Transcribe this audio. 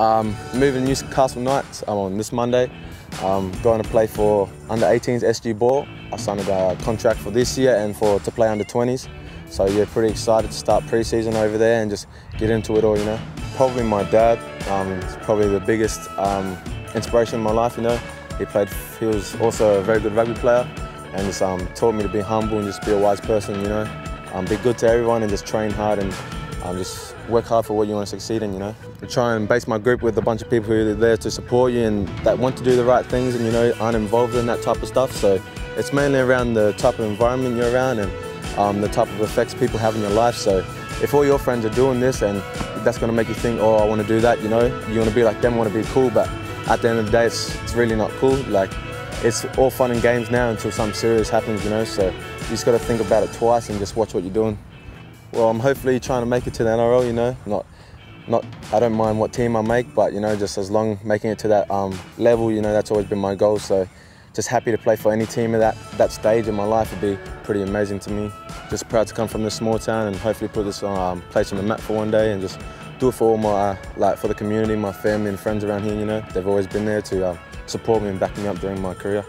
Um, moving to Newcastle Knights on this Monday. Um, going to play for under 18s SG Ball. I signed a contract for this year and for to play under 20s. So yeah, pretty excited to start pre-season over there and just get into it all, you know. Probably my dad. Um, it's probably the biggest um, inspiration in my life, you know. He played. He was also a very good rugby player, and just um, taught me to be humble and just be a wise person, you know. Um, be good to everyone and just train hard and um, just work hard for what you want to succeed in, you know. I try and base my group with a bunch of people who are there to support you and that want to do the right things and, you know, aren't involved in that type of stuff. So it's mainly around the type of environment you're around and um, the type of effects people have in your life. So if all your friends are doing this and that's going to make you think, oh, I want to do that, you know, you want to be like them, want to be cool, but at the end of the day, it's, it's really not cool. Like, it's all fun and games now until something serious happens, you know, so you just got to think about it twice and just watch what you're doing. Well, I'm hopefully trying to make it to the NRL, you know, not not I don't mind what team I make, but you know, just as long making it to that um, level, you know, that's always been my goal. So just happy to play for any team at that, that stage in my life would be pretty amazing to me. Just proud to come from this small town and hopefully put this um, place on the map for one day and just do it for all my, like for the community, my family and friends around here, you know. They've always been there to uh, support me and back me up during my career.